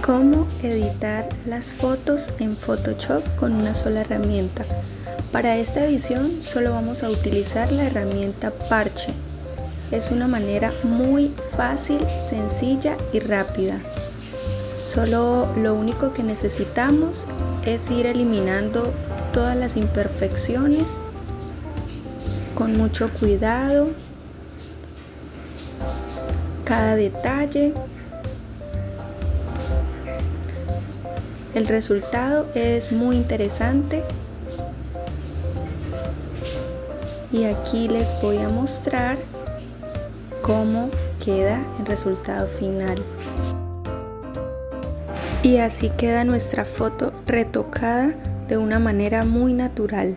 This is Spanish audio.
cómo editar las fotos en Photoshop con una sola herramienta. Para esta edición solo vamos a utilizar la herramienta parche. Es una manera muy fácil, sencilla y rápida. Solo lo único que necesitamos es ir eliminando todas las imperfecciones con mucho cuidado, cada detalle El resultado es muy interesante y aquí les voy a mostrar cómo queda el resultado final. Y así queda nuestra foto retocada de una manera muy natural.